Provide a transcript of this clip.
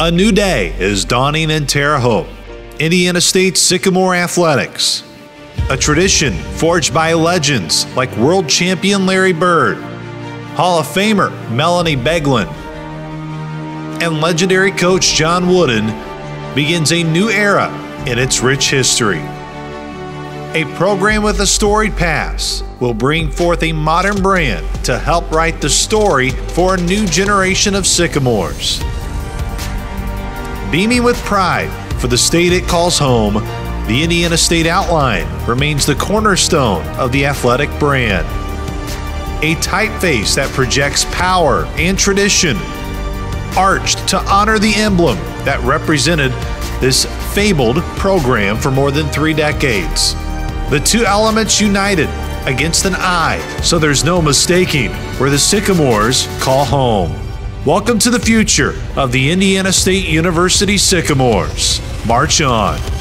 A new day is dawning in Terre Haute. Indiana State Sycamore Athletics. A tradition forged by legends like world champion Larry Bird, Hall of Famer Melanie Beglin, and legendary coach John Wooden begins a new era in its rich history. A program with a storied past will bring forth a modern brand to help write the story for a new generation of Sycamores. Beaming with pride for the state it calls home, the Indiana State Outline remains the cornerstone of the athletic brand. A typeface that projects power and tradition, arched to honor the emblem that represented this fabled program for more than three decades. The two elements united against an I, so there's no mistaking where the Sycamores call home. Welcome to the future of the Indiana State University Sycamores. March on.